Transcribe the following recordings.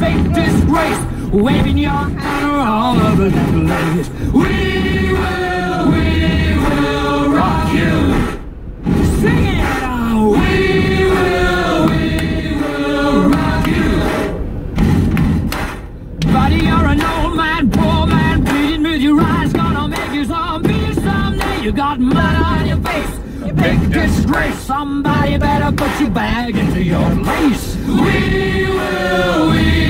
big disgrace. Waving your hand all over the place. We will, we will rock you. Sing it now. Buddy, you're an old man, poor man, bleeding with your eyes, gonna make you zombie someday. You got mud on your face, you big disgrace. Somebody better put your bag into your place. We will, we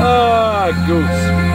ah, goose.